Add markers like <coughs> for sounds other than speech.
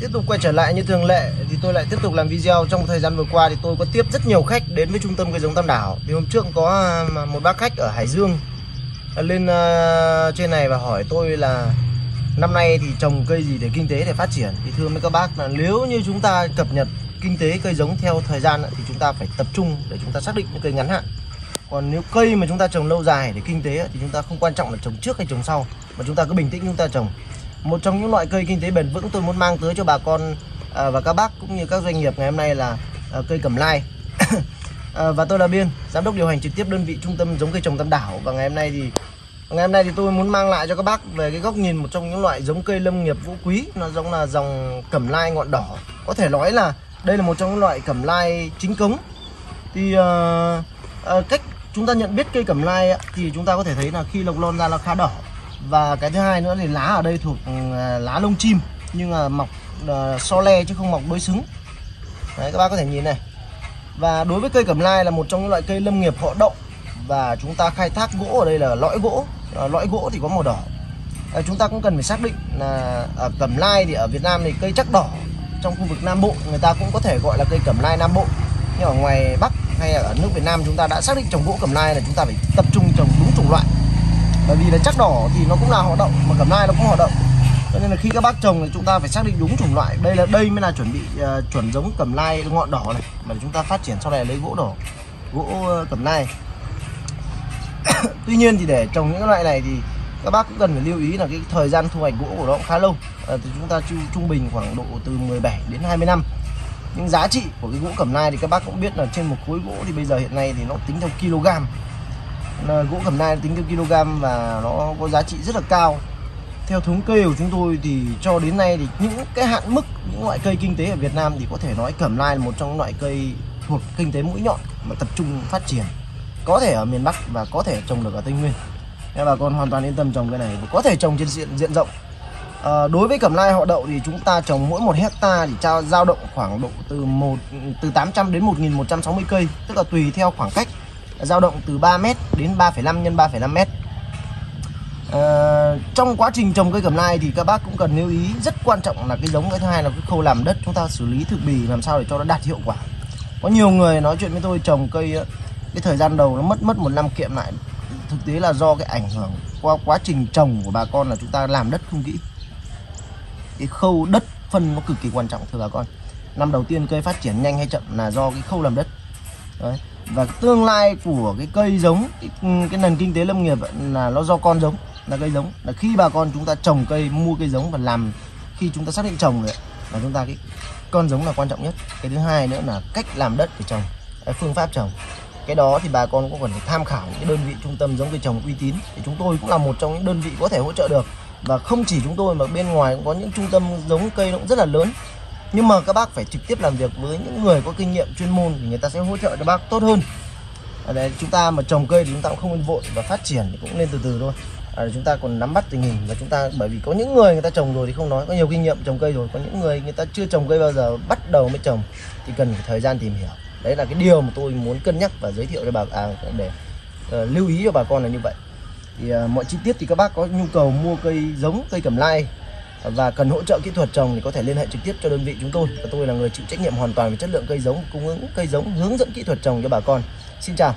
tiếp tục quay trở lại như thường lệ thì tôi lại tiếp tục làm video. Trong thời gian vừa qua thì tôi có tiếp rất nhiều khách đến với trung tâm cây giống Tam Đảo. Thì hôm trước có à, một bác khách ở Hải Dương à, lên uh, trên này và hỏi tôi là năm nay thì trồng cây gì để kinh tế để phát triển. Thì thưa mấy các bác là nếu như chúng ta cập nhật kinh tế cây giống theo thời gian thì chúng ta phải tập trung để chúng ta xác định những cây ngắn hạn. Còn nếu cây mà chúng ta trồng lâu dài để kinh tế thì chúng ta không quan trọng là trồng trước hay trồng sau mà chúng ta cứ bình tĩnh chúng ta trồng một trong những loại cây kinh tế bền vững tôi muốn mang tới cho bà con à, và các bác cũng như các doanh nghiệp ngày hôm nay là à, cây cẩm lai. <coughs> À, và tôi là biên giám đốc điều hành trực tiếp đơn vị trung tâm giống cây trồng tam đảo. Và ngày hôm nay thì ngày hôm nay thì tôi muốn mang lại cho các bác về cái góc nhìn một trong những loại giống cây lâm nghiệp vũ quý. Nó giống là dòng cẩm lai ngọn đỏ. Có thể nói là đây là một trong những loại cẩm lai chính cống. Thì uh, uh, cách chúng ta nhận biết cây cẩm lai thì chúng ta có thể thấy là khi lộc lon ra là khá đỏ và cái thứ hai nữa thì lá ở đây thuộc ừ, à, lá lông chim. Nhưng mà mọc ờ, so le chứ không mọc đối xứng. Đấy các bác có thể nhìn này. Và đối với cây cẩm lai là một trong những loại cây lâm nghiệp họ động và chúng ta khai thác gỗ ở đây là lõi gỗ. À, lõi gỗ thì có màu đỏ. À, chúng ta cũng cần phải xác định là ở cẩm lai thì ở Việt Nam thì cây chắc đỏ. Trong khu vực Nam Bộ người ta cũng có thể gọi là cây cẩm lai Nam Bộ. Nhưng ở ngoài Bắc hay ở nước Việt Nam chúng ta đã xác định trồng gỗ cẩm lai là chúng ta phải tập trung trồng đúng chủng loại bởi vì là chắc đỏ thì nó cũng là họ đậu mà cẩm lai nó cũng họ đậu cho nên là khi các bác trồng thì chúng ta phải xác định đúng chủng loại. Đây là đây mới là chuẩn bị uh, chuẩn giống cẩm lai ngọn đỏ này mà chúng ta phát triển sau này lấy gỗ đỏ gỗ uh, cẩm lai <coughs> tuy nhiên thì để trồng những loại này thì các bác cũng cần phải lưu ý là cái thời gian thu hoạch gỗ của nó cũng khá lâu. À, thì chúng ta trung bình khoảng độ từ 17 đến 20 năm. Nhưng giá trị của cái gỗ cẩm nai thì các bác cũng biết là trên một khối gỗ thì bây giờ hiện nay thì nó tính theo kg gỗ cẩm nai tính theo kg và nó có giá trị rất là cao. Theo thống kê của chúng tôi thì cho đến nay thì những cái hạn mức những loại cây kinh tế ở Việt Nam thì có thể nói cẩm nai là một trong loại cây thuộc kinh tế mũi nhọn mà tập trung phát triển có thể ở miền Bắc và có thể trồng được ở Tây Nguyên. Nên bà con hoàn toàn yên tâm trồng cái này có thể trồng trên diện diện rộng. À, đối với cẩm lai họ đậu thì chúng ta trồng mỗi một hecta thì trao dao động khoảng độ từ một từ 800 đến 1160 cây tức là tùy theo khoảng cách dao động từ 3 m đến 3,5 nhân 3,5 m à, trong quá trình trồng cây cẩm lai thì các bác cũng cần lưu ý rất quan trọng là cái giống cái thứ hai là cái khâu làm đất chúng ta xử lý thực bì làm sao để cho nó đạt hiệu quả. Có nhiều người nói chuyện với tôi trồng cây ờ, cái thời gian đầu nó mất mất một năm kiệm lại. Thực tế là do cái ảnh hưởng qua quá trình trồng của bà con là chúng ta làm đất không kỹ. Cái khâu đất phân nó cực kỳ quan trọng thưa bà con. Năm đầu tiên cây phát triển nhanh hay chậm là do cái khâu làm đất. Đấy và tương lai của cái cây giống cái, cái nền kinh tế lâm nghiệp là nó do con giống là cây giống. Là khi bà con chúng ta trồng cây mua cây giống và làm khi chúng ta xác định trồng rồi là chúng ta cái con giống là quan trọng nhất. Cái thứ hai nữa là cách làm đất để trồng cái phương pháp trồng. Cái đó thì bà con cũng cần phải tham khảo những cái đơn vị trung tâm giống cây trồng uy tín. Thì chúng tôi cũng là một trong những đơn vị có thể hỗ trợ được. Và không chỉ chúng tôi mà bên ngoài cũng có những trung tâm giống cây nó cũng rất là lớn nhưng mà các bác phải trực tiếp làm việc với những người có kinh nghiệm chuyên môn thì người ta sẽ hỗ trợ cho bác tốt hơn. À, Ở chúng ta mà trồng cây thì chúng ta cũng không nên vội và phát triển thì cũng nên từ từ thôi. À, chúng ta còn nắm bắt tình hình và chúng ta bởi vì có những người người ta trồng rồi thì không nói có nhiều kinh nghiệm trồng cây rồi có những người người ta chưa trồng cây bao giờ bắt đầu mới trồng thì cần thời gian tìm hiểu. Đấy là cái điều mà tôi muốn cân nhắc và giới thiệu cho bà à, để uh, lưu ý cho bà con là như vậy. Thì uh, mọi chi tiết thì các bác có nhu cầu mua cây giống cây cẩm lai và cần hỗ trợ kỹ thuật trồng thì có thể liên hệ trực tiếp cho đơn vị chúng tôi. Và tôi là người chịu trách nhiệm hoàn toàn về chất lượng cây giống, cung ứng cây giống, hướng dẫn kỹ thuật trồng cho bà con. Xin chào.